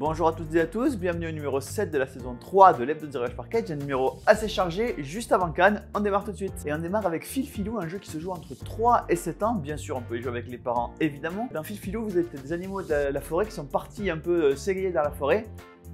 Bonjour à toutes et à tous, bienvenue au numéro 7 de la saison 3 de l'Hebdo Zero Parkage, un numéro assez chargé juste avant Cannes. On démarre tout de suite. Et on démarre avec Fil Filou, un jeu qui se joue entre 3 et 7 ans. Bien sûr, on peut y jouer avec les parents évidemment. Dans Fil Filou, vous êtes des animaux de la forêt qui sont partis un peu euh, s'égayer dans la forêt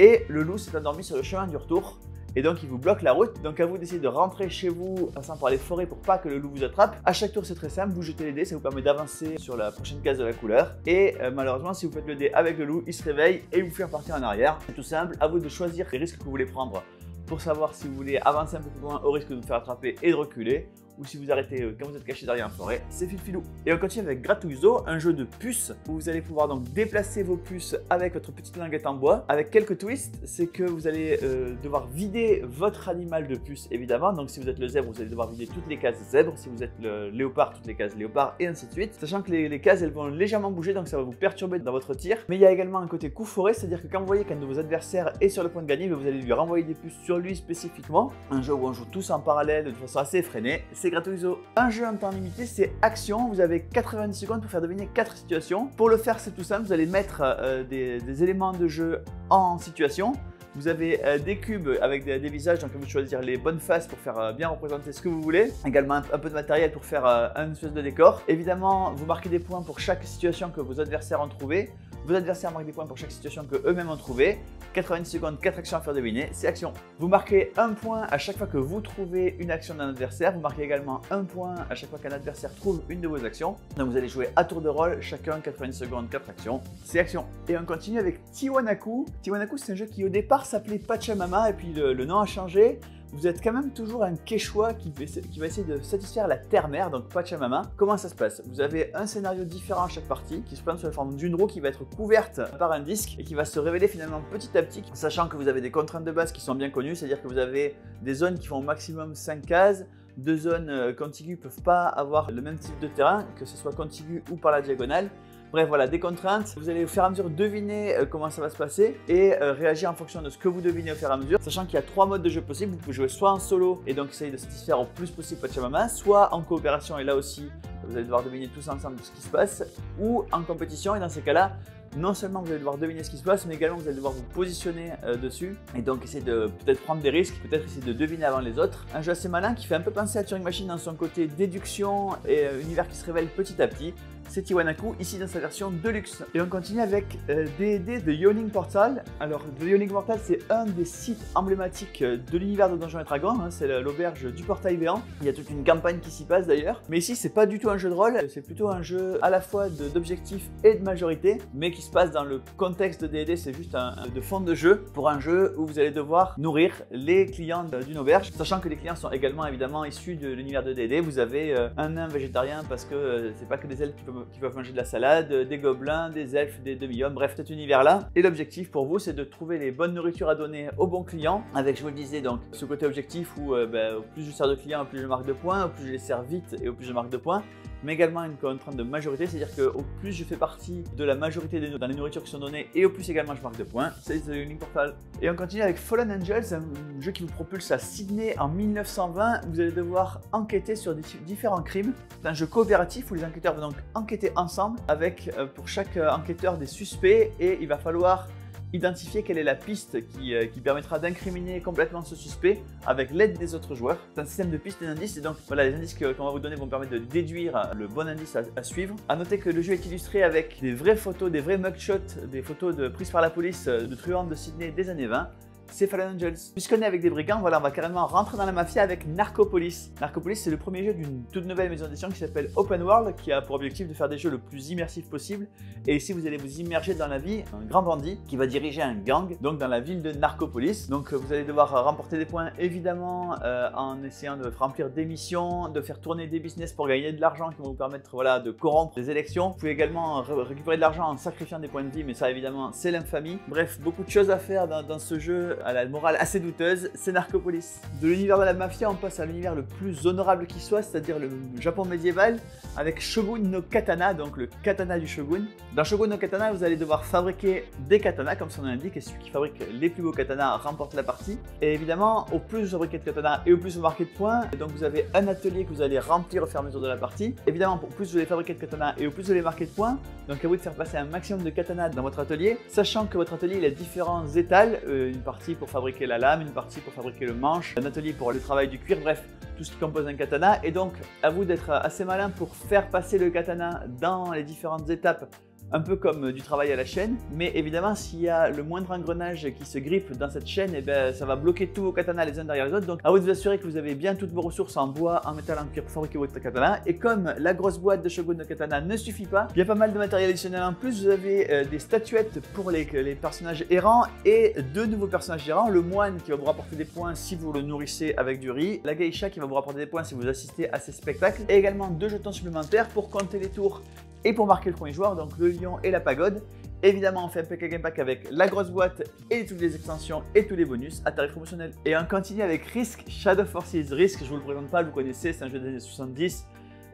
et le loup s'est endormi sur le chemin du retour et donc il vous bloque la route. Donc à vous d'essayer de rentrer chez vous en passant par les forêts pour pas que le loup vous attrape. À chaque tour c'est très simple, vous jetez les dés, ça vous permet d'avancer sur la prochaine case de la couleur. Et euh, malheureusement si vous faites le dé avec le loup, il se réveille et vous fait repartir en arrière. C'est tout simple, à vous de choisir les risques que vous voulez prendre pour savoir si vous voulez avancer un peu plus loin au risque de vous faire attraper et de reculer ou si vous arrêtez euh, quand vous êtes caché derrière une forêt, c'est filou. Et on continue avec Gratuizo, un jeu de puces où vous allez pouvoir donc déplacer vos puces avec votre petite languette en bois. Avec quelques twists, c'est que vous allez euh, devoir vider votre animal de puce évidemment. Donc si vous êtes le zèbre, vous allez devoir vider toutes les cases zèbre. Si vous êtes le léopard, toutes les cases léopard et ainsi de suite. Sachant que les, cases elles vont légèrement bouger donc ça va vous perturber dans votre tir. Mais il y a également un côté coup forêt, c'est-à-dire que quand vous voyez qu'un de vos adversaires est sur le point de gagner, vous allez lui renvoyer des puces sur lui spécifiquement. Un jeu où on joue tous en parallèle de façon assez effrénée. C'est Gratuizo. Un jeu en temps limité, c'est action. Vous avez 90 secondes pour faire deviner 4 situations. Pour le faire, c'est tout simple. Vous allez mettre euh, des, éléments de jeu en situation. Vous avez euh, des cubes avec des, visages, donc vous choisir les bonnes faces pour faire euh, bien représenter ce que vous voulez. Également un, peu de matériel pour faire un espèce de décor. Évidemment, vous marquez des points pour chaque situation que vos adversaires ont trouvé. Vos adversaires marquent des points pour chaque situation que eux-mêmes ont trouvé. 90 secondes, 4 actions à faire deviner, c'est action. Vous marquez un point à chaque fois que vous trouvez une action d'un adversaire. Vous marquez également un point à chaque fois qu'un adversaire trouve une de vos actions. Donc vous allez jouer à tour de rôle, chacun 90 secondes, 4 actions, c'est action. Et on continue avec Tiwanaku. Tiwanaku, c'est un jeu qui au départ s'appelait Pachamama et puis le nom a changé vous êtes quand même toujours un Quechua qui, va essayer de satisfaire la terre-mère, donc Pachamama. Comment ça se passe? Vous avez un scénario différent à chaque partie qui se présente sous la forme d'une roue qui va être couverte par un disque et qui va se révéler finalement petit à petit, sachant que vous avez des contraintes de base qui sont bien connues, c'est-à-dire que vous avez des zones qui font au maximum 5 cases, deux zones euh, contiguës ne peuvent pas avoir le même type de terrain, que ce soit contigu ou par la diagonale. Bref, voilà, des contraintes. Vous allez au fur et à mesure deviner euh, comment ça va se passer et euh, réagir en fonction de ce que vous devinez au fur et à mesure. Sachant qu'il y a trois modes de jeu possibles. Vous pouvez jouer soit en solo et donc essayer de satisfaire au plus possible Pachamama, soit en coopération et là aussi, vous allez devoir deviner tous ensemble ce qui se passe, ou en compétition et dans ces cas-là, non seulement vous allez devoir deviner ce qui se passe, mais également vous allez devoir vous positionner euh, dessus et donc essayer de peut-être prendre des risques, peut-être essayer de deviner avant les autres. Un jeu assez malin qui fait un peu penser à Turing Machine dans son côté déduction et univers qui se révèle petit à petit c'est Tiwanaku, ici dans sa version Deluxe. Et on continue avec euh, D&D de Yawning Portal. Alors, The Yawning Portal, c'est un des sites emblématiques euh, de l'univers de Donjons et Dragons, hein. c'est l'auberge du portail béant. Il y a toute une campagne qui s'y passe d'ailleurs. Mais ici, c'est pas du tout un jeu de rôle, c'est plutôt un jeu à la fois d'objectifs et de majorité, mais qui se passe dans le contexte de D&D, c'est juste de fond de jeu pour un jeu où vous allez devoir nourrir les clients d'une auberge, sachant que les clients sont également évidemment issus de l'univers de D&D. Vous avez euh, un nain végétarien parce que c'est pas que des ailes qui peuvent qui peuvent manger de la salade, des gobelins, des elfes, des demi-hommes, bref, cet univers-là. Et l'objectif pour vous, c'est de trouver les bonnes nourritures à donner aux bons clients, avec, je vous le disais, donc ce côté objectif où euh, ben, plus je sers de clients, plus je marque de points, au plus je les sers vite et au plus je marque de points mais également une contrainte de majorité, c'est-à-dire qu'au plus je fais partie de la majorité dans les nourritures qui sont données, et au plus également je marque de points, c'est The Unique Portal. Et on continue avec Fallen Angels, un jeu qui vous propulse à Sydney en 1920. Vous allez devoir enquêter sur différents crimes. C'est un jeu coopératif où les enquêteurs vont donc enquêter ensemble avec euh, pour chaque euh, enquêteur des suspects et il va falloir identifier quelle est la piste euh, qui, permettra d'incriminer complètement ce suspect avec l'aide des autres joueurs. C'est un système de pistes et d'indices et donc voilà, les indices qu'on va vous donner vont permettre de déduire le bon indice à, suivre. A noter que le jeu est illustré avec des vraies photos, des vrais mugshots, des photos prises par la police euh, de truands de Sydney des années 20 c'est Fallen Angels. Puisqu'on est avec des brigands, voilà, on va carrément rentrer dans la mafia avec Narcopolis. Narcopolis, c'est le premier jeu d'une toute nouvelle maison d'édition qui s'appelle Open World, qui a pour objectif de faire des jeux le plus immersifs possible. Et ici, vous allez vous immerger dans la vie un grand bandit qui va diriger un gang, donc dans la ville de Narcopolis. Donc vous allez devoir remporter des points, évidemment, euh, en essayant de remplir des missions, de faire tourner des business pour gagner de l'argent qui vont vous permettre voilà, de corrompre les élections. Vous pouvez également récupérer de l'argent en sacrifiant des points de vie, mais ça, évidemment, c'est l'infamie. Bref, beaucoup de choses à faire dans ce jeu à la morale assez douteuse, c'est Narcopolis. De l'univers de la mafia, on passe à l'univers le plus honorable qui soit, c'est-à-dire le Japon médiéval, avec Shogun no Katana, donc le katana du Shogun. Dans Shogun no Katana, vous allez devoir fabriquer des katanas, comme son nom l'indique, et celui qui fabrique les plus beaux katanas remporte la partie. Et évidemment, au plus vous fabriquez de katanas et au plus vous marquez de points, donc vous avez un atelier que vous allez remplir au fur et à mesure de la partie. Évidemment, au plus vous allez fabriquer de katanas et au plus vous allez marquer de points, donc à vous de faire passer un maximum de katanas dans votre atelier, sachant que votre atelier il a différents étals, euh, une partie pour fabriquer la lame, une partie pour fabriquer le manche, un atelier pour le travail du cuir, bref, tout ce qui compose un katana. Et donc, à vous d'être assez malin pour faire passer le katana dans les différentes étapes un peu comme du travail à la chaîne, mais évidemment s'il y a le moindre engrenage qui se griffe dans cette chaîne, et eh ben, ça va bloquer tous vos katanas les uns derrière les autres. Donc à vous de vous assurer que vous avez bien toutes vos ressources en bois, en métal, en cuir pour fabriquer votre katana. Et comme la grosse boîte de Shogun no Katana ne suffit pas, il y a pas mal de matériel additionnel en plus. Vous avez euh, des statuettes pour les, personnages errants et deux nouveaux personnages errants. Le moine qui va vous rapporter des points si vous le nourrissez avec du riz, la geisha qui va vous rapporter des points si vous assistez à ces spectacles, et également deux jetons supplémentaires pour compter les tours et pour marquer le premier joueur, donc le lion et la pagode. Évidemment, on fait un PK Game Pack avec la grosse boîte et toutes les extensions et tous les bonus à tarif promotionnel. Et on continue avec Risk Shadow Forces. Risk, je vous le présente pas, vous connaissez, c'est un jeu des années 70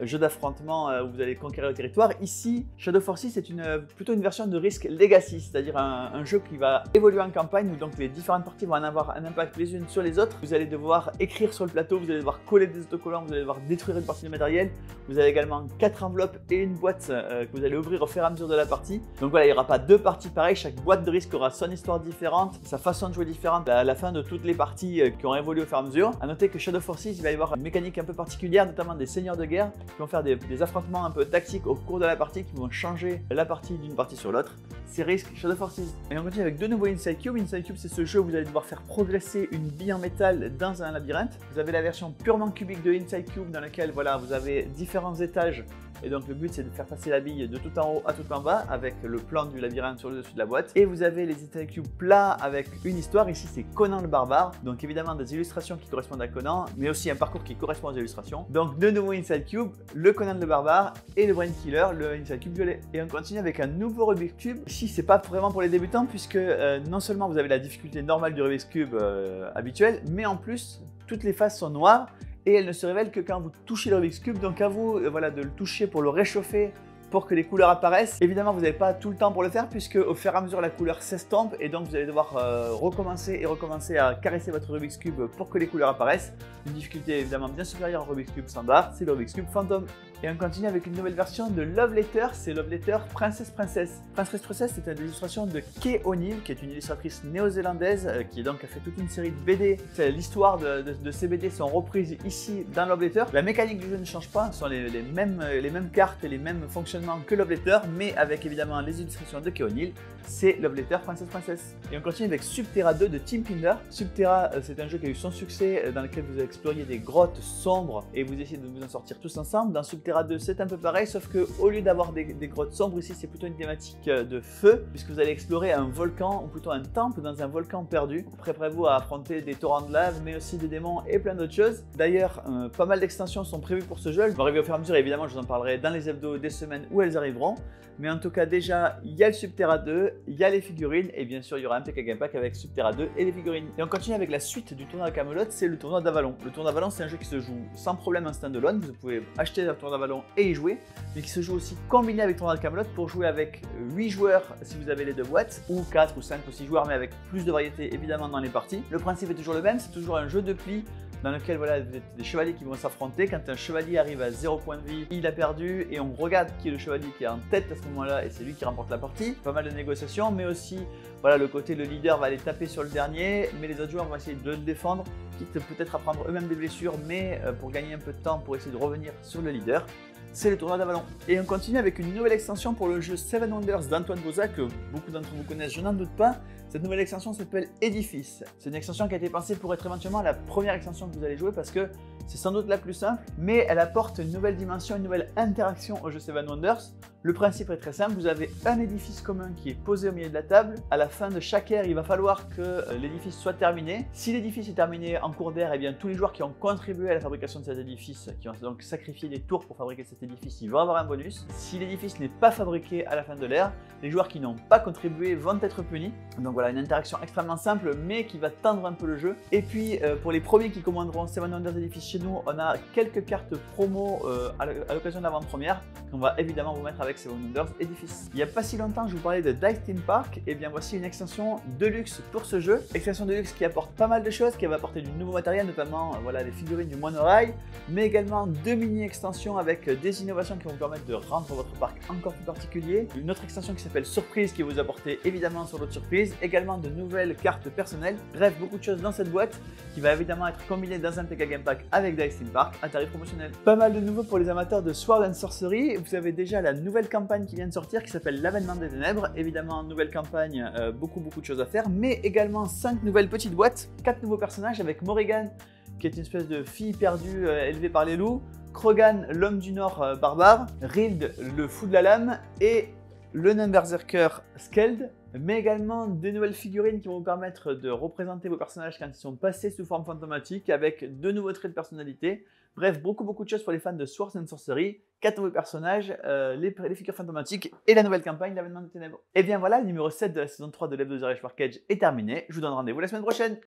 jeu d'affrontement euh, où vous allez conquérir le territoire. Ici, Shadow Forces une, euh, plutôt une version de Risk Legacy, c'est-à-dire un, jeu qui va évoluer en campagne où donc les différentes parties vont en avoir un impact les unes sur les autres. Vous allez devoir écrire sur le plateau, vous allez devoir coller des autocollants, vous allez devoir détruire une partie du matériel. Vous avez également quatre enveloppes et une boîte euh, que vous allez ouvrir au fur et à mesure de la partie. Donc voilà, il n'y aura pas deux parties pareilles, chaque boîte de risque aura son histoire différente, sa façon de jouer différente à la fin de toutes les parties qui ont évolué au fur et à mesure. A noter que Shadow Forces, il va y avoir une mécanique un peu particulière, notamment des seigneurs de guerre qui vont faire des, affrontements un peu tactiques au cours de la partie qui vont changer la partie d'une partie sur l'autre. C'est Risk Shadow Forces. Et on continue avec deux nouveaux Inside Cube. Inside Cube, c'est ce jeu où vous allez devoir faire progresser une bille en métal dans un labyrinthe. Vous avez la version purement cubique de Inside Cube dans laquelle voilà, vous avez différents étages et donc le but c'est de faire passer la bille de tout en haut à tout en bas avec le plan du labyrinthe sur le dessus de la boîte. Et vous avez les Inside Cube plats avec une histoire. Ici c'est Conan le barbare. Donc évidemment des illustrations qui correspondent à Conan, mais aussi un parcours qui correspond aux illustrations. Donc de nouveau Inside Cube, le Conan le barbare et le Brain Killer, le Inside Cube violet. Et on continue avec un nouveau Rubik's Cube. C'est pas vraiment pour les débutants puisque euh, non seulement vous avez la difficulté normale du Rubik's Cube euh, habituel, mais en plus toutes les faces sont noires et elle ne se révèle que quand vous touchez le Rubik's Cube. Donc à vous euh, voilà, de le toucher pour le réchauffer pour que les couleurs apparaissent. Évidemment, vous n'avez pas tout le temps pour le faire puisque au fur et à mesure la couleur s'estompe et donc vous allez devoir recommencer et recommencer à caresser votre Rubik's Cube pour que les couleurs apparaissent. Une difficulté évidemment bien supérieure au Rubik's Cube standard, c'est le Rubik's Cube Phantom. Et on continue avec une nouvelle version de Love Letter, c'est Love Letter Princesse Princesse. Princesse Princesse, c'est une illustration de Kay O'Neill, qui est une illustratrice néo-zélandaise, euh, qui donc a fait toute une série de BD. L'histoire de, ces BD sont reprises ici dans Love Letter. La mécanique du jeu ne change pas, ce sont les, mêmes, les mêmes cartes et les mêmes fonctionnements que Love Letter, mais avec évidemment les illustrations de Kay O'Neill. C'est Love Letter Princesse Princesse. Et on continue avec Subterra 2 de Team Pinder. Subterra, euh, c'est un jeu qui a eu son succès, euh, dans lequel vous exploriez des grottes sombres et vous essayez de vous en sortir tous ensemble. Dans Subterra 2, c'est un peu pareil, sauf que au lieu d'avoir des, grottes sombres, ici c'est plutôt une thématique euh, de feu, puisque vous allez explorer un volcan, ou plutôt un temple dans un volcan perdu. Préparez-vous à affronter des torrents de lave, mais aussi des démons et plein d'autres choses. D'ailleurs, euh, pas mal d'extensions sont prévues pour ce jeu. Elles vont arriver au fur et à mesure, évidemment, je vous en parlerai dans les hebdos des semaines où elles arriveront. Mais en tout cas, déjà, il y a le Subterra 2, il y a les figurines, et bien sûr, il y aura un PK Game Pack avec Subterra 2 et les figurines. Et on continue avec la suite du tournoi de Camelot, c'est le tournoi d'Avalon. Le tournoi d'Avalon, c'est un jeu qui se joue sans problème en standalone. Vous pouvez acheter le tournoi et y jouer, mais qui se joue aussi combiné avec tournoi de Camelot pour jouer avec 8 joueurs si vous avez les deux boîtes, ou 4 ou 5 ou 6 joueurs, mais avec plus de variété évidemment dans les parties. Le principe est toujours le même, c'est toujours un jeu de pli dans lequel voilà, des chevaliers qui vont s'affronter. Quand un chevalier arrive à 0 point de vie, il a perdu et on regarde qui est le chevalier qui est en tête à ce moment-là et c'est lui qui remporte la partie. Pas mal de négociations, mais aussi voilà, le côté le leader va aller taper sur le dernier, mais les autres joueurs vont essayer de le défendre, quitte peut-être à prendre eux-mêmes des blessures, mais euh, pour gagner un peu de temps pour essayer de revenir sur le leader c'est le tournoi d'Avalon. Et on continue avec une nouvelle extension pour le jeu Seven Wonders d'Antoine Boza, que beaucoup d'entre vous connaissent, je n'en doute pas. Cette nouvelle extension s'appelle Edifice. C'est une extension qui a été pensée pour être éventuellement la première extension que vous allez jouer parce que C'est sans doute la plus simple, mais elle apporte une nouvelle dimension, une nouvelle interaction au jeu Seven Wonders. Le principe est très simple, vous avez un édifice commun qui est posé au milieu de la table. À la fin de chaque ère, il va falloir que euh, l'édifice soit terminé. Si l'édifice est terminé en cours d'air, eh bien tous les joueurs qui ont contribué à la fabrication de cet édifice, qui ont donc sacrifié des tours pour fabriquer cet édifice, ils vont avoir un bonus. Si l'édifice n'est pas fabriqué à la fin de l'ère, les joueurs qui n'ont pas contribué vont être punis. Donc voilà, une interaction extrêmement simple, mais qui va tendre un peu le jeu. Et puis, euh, pour les premiers qui commanderont Seven Wonders Edifice nous, on a quelques cartes promo euh, à l'occasion de l'avant-première, qu'on va évidemment vous mettre avec Seven Wonders Edifice. Il n'y a pas si longtemps, je vous parlais de Dice Team Park, et bien voici une extension de luxe pour ce jeu. Extension de luxe qui apporte pas mal de choses, qui va apporter du nouveau matériel, notamment euh, voilà, les figurines du moine oreille, mais également deux mini-extensions avec des innovations qui vont vous permettre de rendre votre parc encore plus particulier. Une autre extension qui s'appelle Surprise qui va vous apporter évidemment sur l'autre surprise, également de nouvelles cartes personnelles. Bref, beaucoup de choses dans cette boîte qui va évidemment être combinée dans un TK Game Pack avec Dice Team Park à tarif promotionnel. Pas mal de nouveaux pour les amateurs de Sword and Sorcery. Vous avez déjà la nouvelle campagne qui vient de sortir qui s'appelle L'avènement des ténèbres. Évidemment, nouvelle campagne, euh, beaucoup beaucoup de choses à faire, mais également 5 nouvelles petites boîtes, 4 nouveaux personnages avec Morrigan qui est une espèce de fille perdue euh, élevée par les loups, Krogan, l'homme du Nord euh, barbare, Rild, le fou de la lame, et le nain berserker Skeld, mais également des nouvelles figurines qui vont vous permettre de représenter vos personnages quand ils sont passés sous forme fantomatique avec de nouveaux traits de personnalité. Bref, beaucoup beaucoup de choses pour les fans de Swords and Sorcery, 4 nouveaux personnages, euh, les, figures fantomatiques et la nouvelle campagne l'avènement des ténèbres. Et bien voilà, le numéro 7 de la saison 3 de Left of the Cage est terminé. Je vous donne rendez-vous la semaine prochaine.